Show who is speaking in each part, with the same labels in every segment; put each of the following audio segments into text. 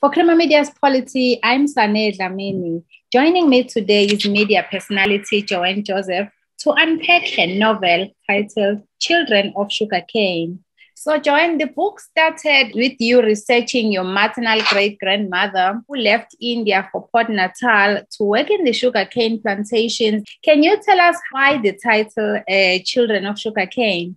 Speaker 1: For Creamer Media's Polity, I'm Sane Dlamini. Joining me today is media personality Joanne Joseph to unpack her novel titled Children of Sugarcane. So, Joanne, the book started with you researching your maternal great grandmother who left India for Port Natal to work in the sugarcane plantations. Can you tell us why the title uh, Children of Sugarcane?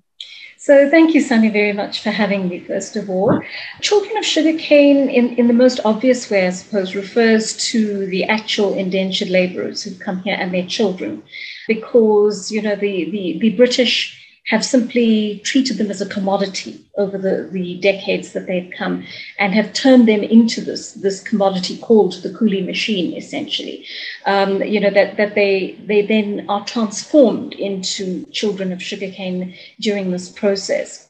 Speaker 2: So thank you, Sunny, very much for having me, first of all. Children of sugarcane, in, in the most obvious way, I suppose, refers to the actual indentured laborers who've come here and their children, because, you know, the, the, the British have simply treated them as a commodity over the, the decades that they've come and have turned them into this, this commodity called the coolie machine, essentially. Um, you know, that, that they, they then are transformed into children of sugarcane during this process.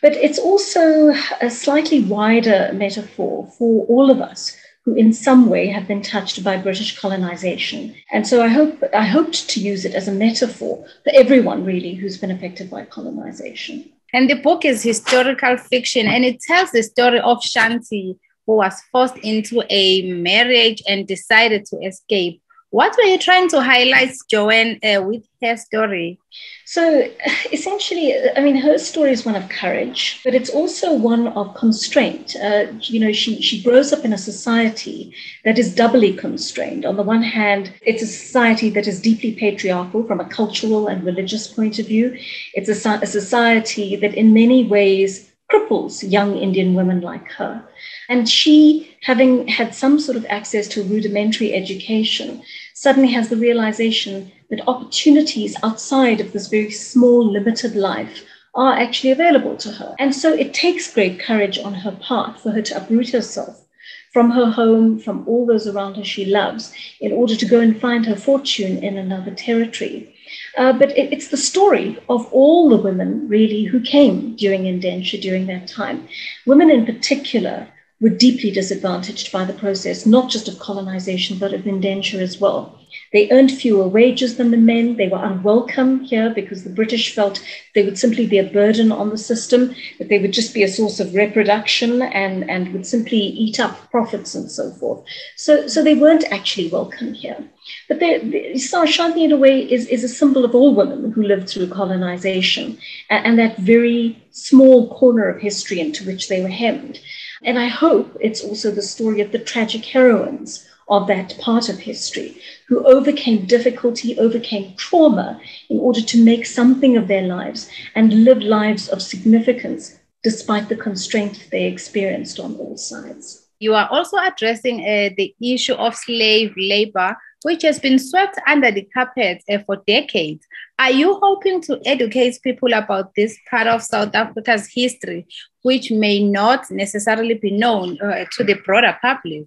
Speaker 2: But it's also a slightly wider metaphor for all of us who in some way have been touched by British colonization. And so I hope I hoped to use it as a metaphor for everyone really who's been affected by colonization.
Speaker 1: And the book is historical fiction and it tells the story of Shanti, who was forced into a marriage and decided to escape. What were you trying to highlight, Joanne, uh, with her story?
Speaker 2: So essentially, I mean, her story is one of courage, but it's also one of constraint. Uh, you know, she, she grows up in a society that is doubly constrained. On the one hand, it's a society that is deeply patriarchal from a cultural and religious point of view. It's a, a society that in many ways cripples young Indian women like her. And she, having had some sort of access to rudimentary education, suddenly has the realization that opportunities outside of this very small, limited life are actually available to her. And so it takes great courage on her part for her to uproot herself from her home, from all those around her she loves, in order to go and find her fortune in another territory. Uh, but it, it's the story of all the women, really, who came during indenture during that time. Women in particular were deeply disadvantaged by the process, not just of colonization, but of indenture as well. They earned fewer wages than the men. They were unwelcome here because the British felt they would simply be a burden on the system, that they would just be a source of reproduction and, and would simply eat up profits and so forth. So, so they weren't actually welcome here. But Shanti, in a way, is, is a symbol of all women who lived through colonization and, and that very small corner of history into which they were hemmed. And I hope it's also the story of the tragic heroines of that part of history who overcame difficulty, overcame trauma in order to make something of their lives and live lives of significance despite the constraint they experienced on all sides.
Speaker 1: You are also addressing uh, the issue of slave labor, which has been swept under the carpet uh, for decades. Are you hoping to educate people about this part of South Africa's history, which may not necessarily be known uh, to the broader public?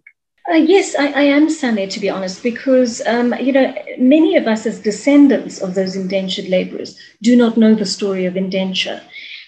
Speaker 2: Uh, yes, I, I, am Sunny, to be honest, because, um, you know, many of us as descendants of those indentured laborers do not know the story of indenture.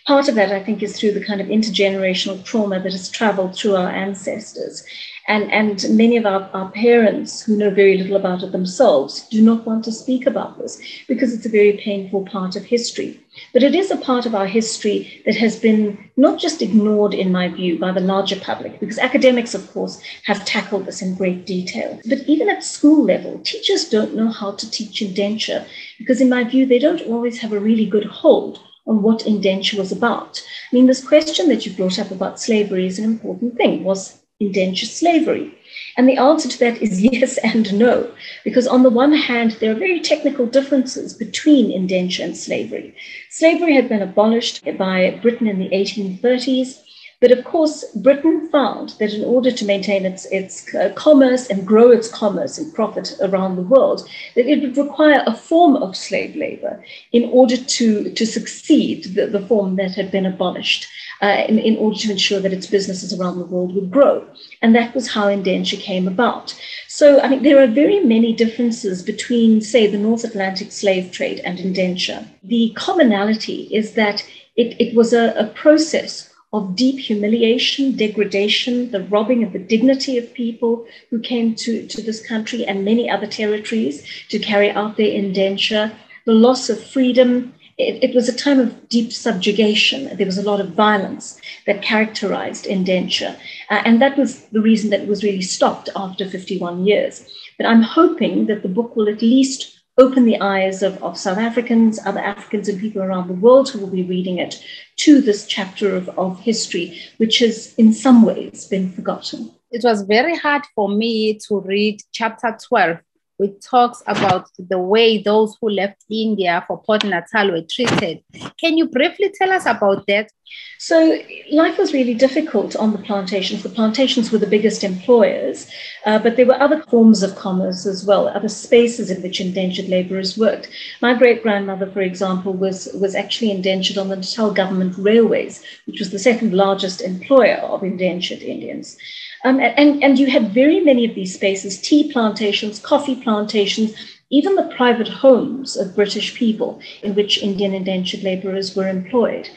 Speaker 2: Part of that, I think, is through the kind of intergenerational trauma that has traveled through our ancestors. And, and many of our, our parents who know very little about it themselves do not want to speak about this because it's a very painful part of history. But it is a part of our history that has been not just ignored, in my view, by the larger public, because academics, of course, have tackled this in great detail. But even at school level, teachers don't know how to teach indenture because, in my view, they don't always have a really good hold on what indenture was about. I mean, this question that you brought up about slavery is an important thing. Was indenture slavery? And the answer to that is yes and no, because on the one hand, there are very technical differences between indenture and slavery. Slavery had been abolished by Britain in the 1830s. But of course, Britain found that in order to maintain its, its uh, commerce and grow its commerce and profit around the world, that it would require a form of slave labor in order to, to succeed the, the form that had been abolished uh, in, in order to ensure that its businesses around the world would grow. And that was how indenture came about. So, I mean, there are very many differences between, say, the North Atlantic slave trade and indenture. The commonality is that it, it was a, a process of deep humiliation, degradation, the robbing of the dignity of people who came to, to this country and many other territories to carry out their indenture, the loss of freedom, it, it, was a time of deep subjugation. There was a lot of violence that characterized indenture. Uh, and that was the reason that it was really stopped after 51 years. But I'm hoping that the book will at least open the eyes of, of South Africans, other Africans, and people around the world who will be reading it to this chapter of, of history, which has in some ways been forgotten.
Speaker 1: It was very hard for me to read chapter 12 which talks about the way those who left India for Port Natal were treated. Can you briefly tell us about that?
Speaker 2: So, life was really difficult on the plantations. The plantations were the biggest employers, uh, but there were other forms of commerce as well, other spaces in which indentured laborers worked. My great grandmother, for example, was, was actually indentured on the Natal government railways, which was the second largest employer of indentured Indians. Um, and, and you had very many of these spaces tea plantations, coffee plantations, even the private homes of British people in which Indian indentured laborers were employed.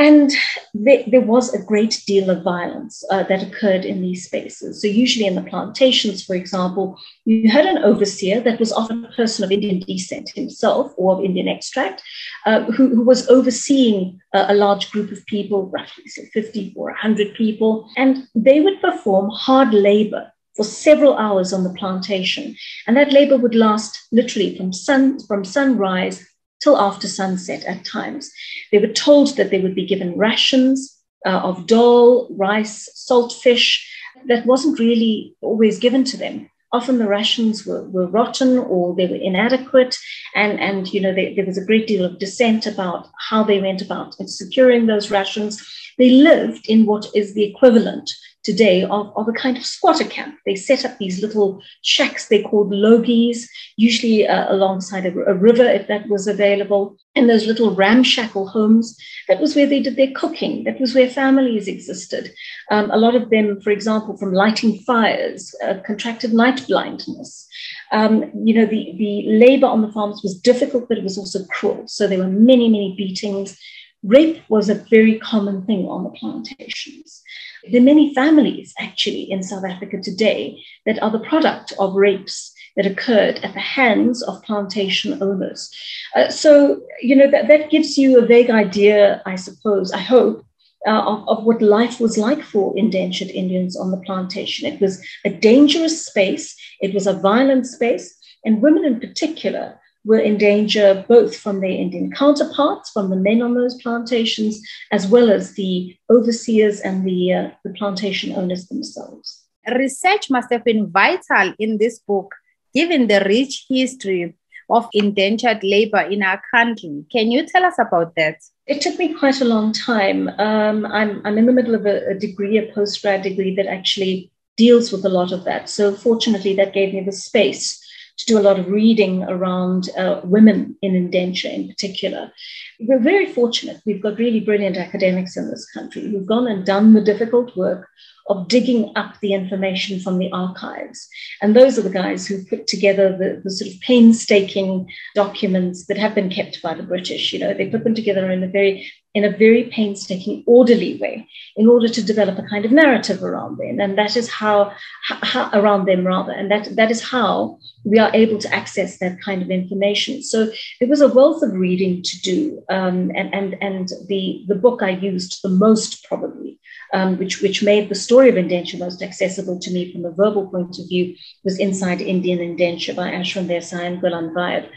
Speaker 2: And there, there, was a great deal of violence uh, that occurred in these spaces. So, usually in the plantations, for example, you had an overseer that was often a person of Indian descent himself or of Indian extract, uh, who, who, was overseeing a, a large group of people, roughly say 50 or 100 people, and they would perform hard labor for several hours on the plantation. And that labor would last literally from sun from sunrise till after sunset at times. They were told that they would be given rations uh, of dal, rice, salt fish. That wasn't really always given to them. Often the rations were, were rotten or they were inadequate, and, and you know they, there was a great deal of dissent about how they went about securing those rations. They lived in what is the equivalent today of, of a kind of squatter camp. They set up these little shacks they called logies, usually uh, alongside a, a, river if that was available. And those little ramshackle homes, that was where they did their cooking. That was where families existed. Um, a lot of them, for example, from lighting fires, uh, contracted night blindness. Um, you know, the, the labor on the farms was difficult, but it was also cruel. So there were many, many beatings. Rape was a very common thing on the plantations. There are many families actually in South Africa today that are the product of rapes that occurred at the hands of plantation owners. Uh, so, you know, that, that gives you a vague idea, I suppose, I hope, uh, of, of what life was like for indentured Indians on the plantation. It was a dangerous space, it was a violent space, and women in particular were in danger both from their Indian counterparts, from the men on those plantations, as well as the overseers and the, uh, the plantation owners themselves.
Speaker 1: Research must have been vital in this book, given the rich history of indentured labor in our country. Can you tell us about that?
Speaker 2: It took me quite a long time. Um, I'm, I'm in the middle of a, a degree, a postgrad degree that actually deals with a lot of that. So, fortunately, that gave me the space to do a lot of reading around uh, women in indenture in particular. We're very fortunate. We've got really brilliant academics in this country who've gone and done the difficult work of digging up the information from the archives. And those are the guys who put together the, the sort of painstaking documents that have been kept by the British. You know, they put them together in a very in a very painstaking, orderly way in order to develop a kind of narrative around them. And that is how, how, around them rather, and that, that is how we are able to access that kind of information. So it was a wealth of reading to do. Um, and and, and the, the book I used the most probably um, which, which made the story of indenture most accessible to me from a verbal point of view, was Inside Indian Indenture by Ashwin Desai and Goolam Vahed.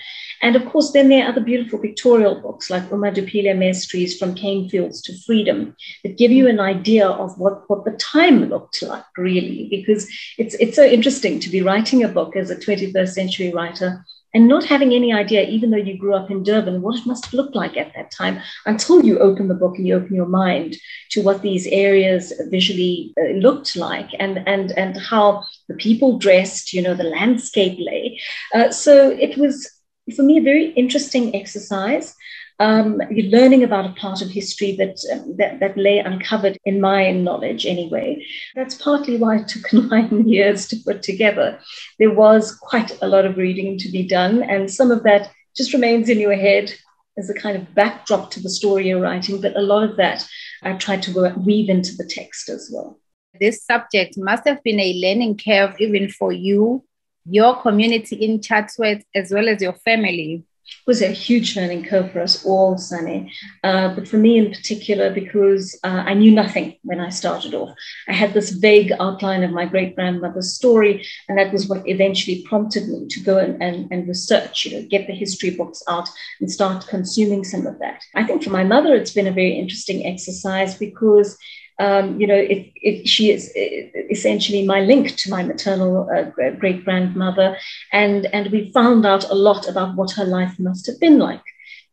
Speaker 2: And of course, then there are other beautiful pictorial books like Uma Dhupelia-Mesthrie's From Cane Fields to Freedom that give you an idea of what, what the time looked like, really, because it's, it's so interesting to be writing a book as a 21st century writer and not having any idea, even though you grew up in Durban, what it must look like at that time until you open the book and you open your mind to what these areas visually uh, looked like and, and, and how the people dressed, you know, the landscape lay. Uh, so it was, for me, a very interesting exercise um, you're learning about a part of history that, um, that, that lay uncovered in my knowledge anyway. That's partly why it took nine years to put together. There was quite a lot of reading to be done, and some of that just remains in your head as a kind of backdrop to the story you're writing, but a lot of that I tried to weave into the text as well.
Speaker 1: This subject must have been a learning curve even for you, your community in Chatsworth, as well as your family.
Speaker 2: Was a huge learning curve for us all, Sunny. Uh, but for me in particular, because uh, I knew nothing when I started off. I had this vague outline of my great grandmother's story, and that was what eventually prompted me to go and, and, and research, you know, get the history books out and start consuming some of that. I think for my mother, it's been a very interesting exercise because um, you know, it, it, she is essentially my link to my maternal uh, great grandmother, and and we found out a lot about what her life must have been like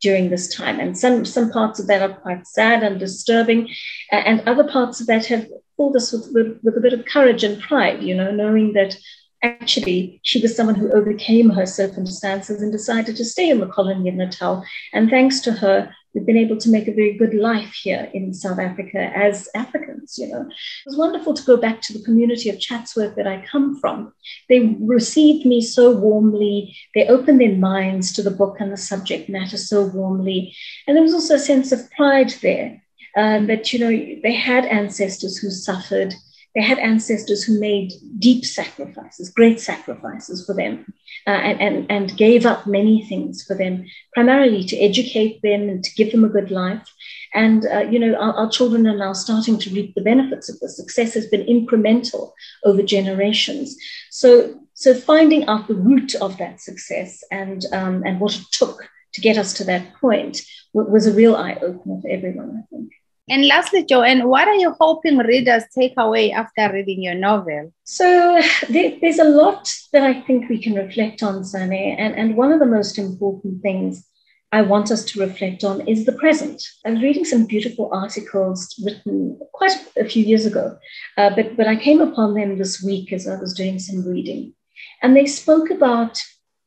Speaker 2: during this time. And some some parts of that are quite sad and disturbing, and other parts of that have filled us with, with, with a bit of courage and pride. You know, knowing that actually she was someone who overcame her circumstances and decided to stay in the colony of Natal. And thanks to her, we've been able to make a very good life here in South Africa as Africans, you know. It was wonderful to go back to the community of Chatsworth that I come from. They received me so warmly. They opened their minds to the book and the subject matter so warmly. And there was also a sense of pride there um, that, you know, they had ancestors who suffered they had ancestors who made deep sacrifices, great sacrifices for them, uh, and, and, and gave up many things for them, primarily to educate them and to give them a good life. And, uh, you know, our, our, children are now starting to reap the benefits of the Success has been incremental over generations. So, so finding out the root of that success and, um, and what it took to get us to that point was a real eye opener for everyone, I think.
Speaker 1: And lastly, Joanne, what are you hoping readers take away after reading your novel?
Speaker 2: So there, there's a lot that I think we can reflect on, Sane. And, and one of the most important things I want us to reflect on is the present. I was reading some beautiful articles written quite a few years ago, uh, but, but I came upon them this week as I was doing some reading. And they spoke about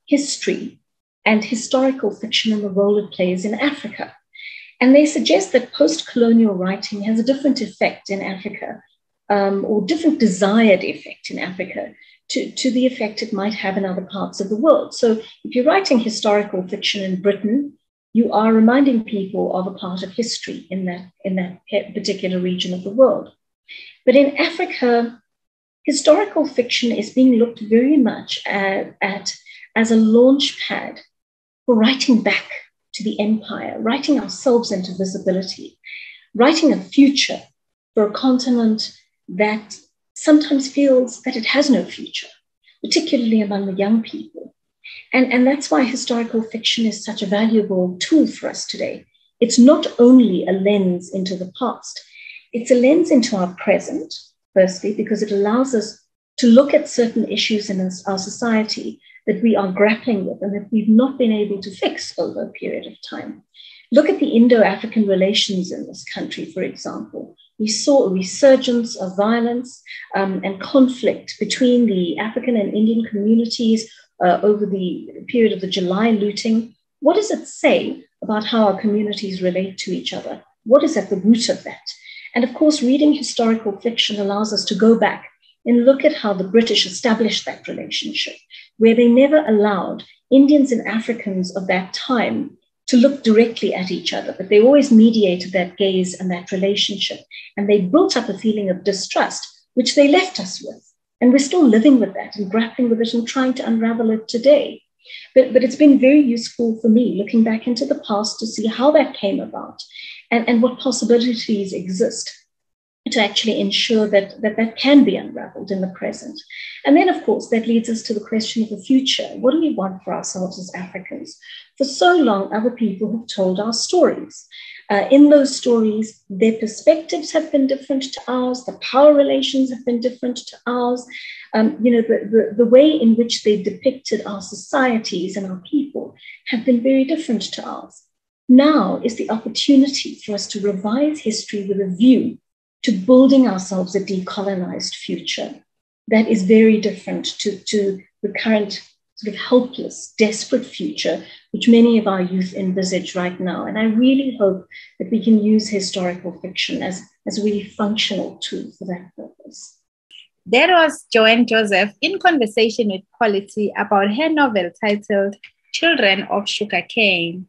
Speaker 2: history and historical fiction and the role it plays in Africa. And they suggest that post colonial writing has a different effect in Africa, um, or different desired effect in Africa to, to the effect it might have in other parts of the world. So if you're writing historical fiction in Britain, you are reminding people of a part of history in that, in that particular region of the world. But in Africa, historical fiction is being looked very much at, at as a launch pad for writing back to the empire, writing ourselves into visibility, writing a future for a continent that sometimes feels that it has no future, particularly among the young people. And, and that's why historical fiction is such a valuable tool for us today. It's not only a lens into the past, it's a lens into our present, firstly, because it allows us to look at certain issues in our society that we are grappling with and that we've not been able to fix over a period of time. Look at the Indo African relations in this country, for example. We saw a resurgence of violence um, and conflict between the African and Indian communities uh, over the period of the July looting. What does it say about how our communities relate to each other? What is at the root of that? And of course, reading historical fiction allows us to go back and look at how the British established that relationship, where they never allowed Indians and Africans of that time to look directly at each other, but they always mediated that gaze and that relationship. And they built up a feeling of distrust, which they left us with. And we're still living with that and grappling with it and trying to unravel it today. But, but it's been very useful for me looking back into the past to see how that came about and, and what possibilities exist to actually ensure that, that that can be unraveled in the present. And then, of course, that leads us to the question of the future. What do we want for ourselves as Africans? For so long, other people have told our stories. Uh, in those stories, their perspectives have been different to ours, the power relations have been different to ours. Um, you know, the, the, the way in which they depicted our societies and our people have been very different to ours. Now is the opportunity for us to revise history with a view to building ourselves a decolonized future that is very different to, to the current sort of helpless, desperate future which many of our youth envisage right now. And I really hope that we can use historical fiction as, as a really functional tool for that purpose.
Speaker 1: That was Joanne Joseph in conversation with Polity about her novel titled Children of Sugarcane.